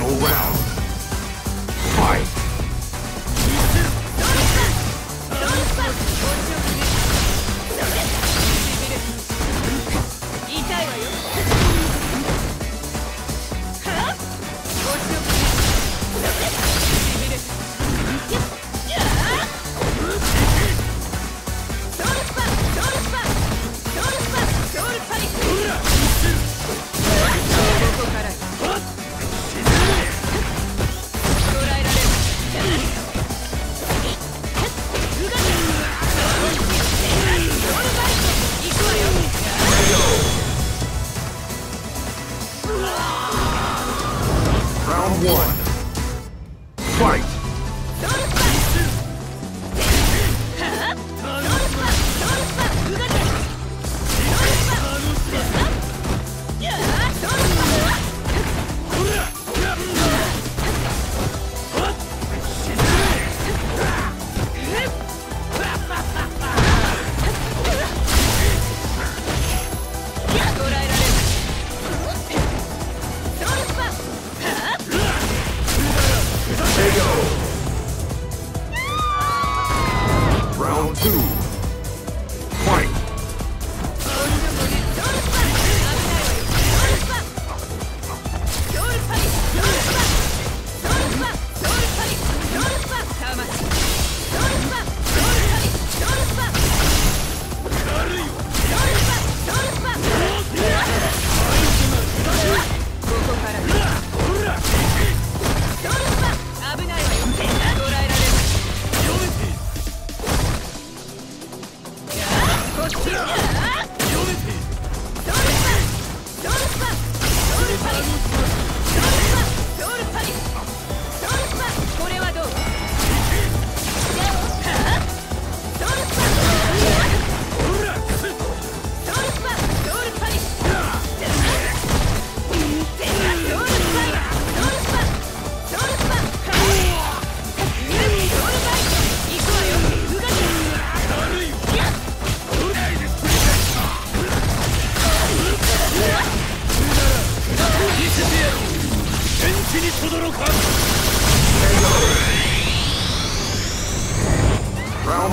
final round.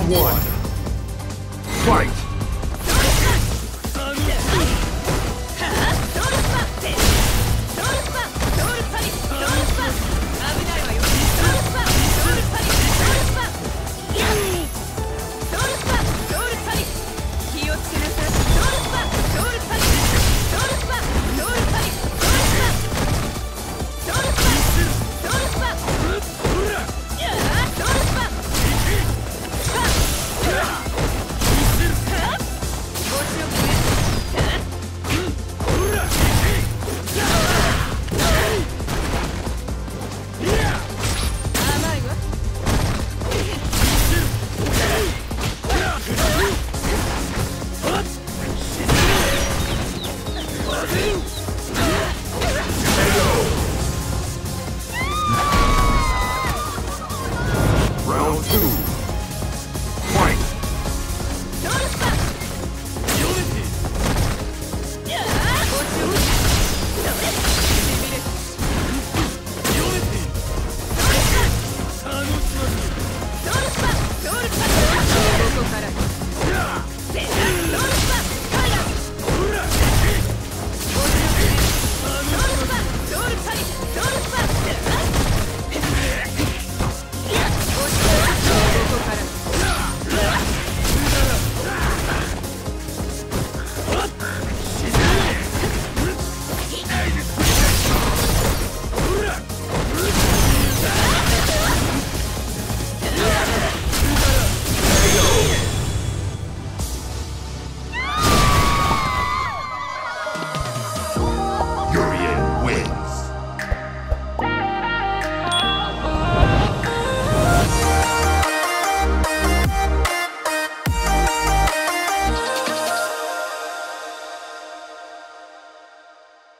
one. Two.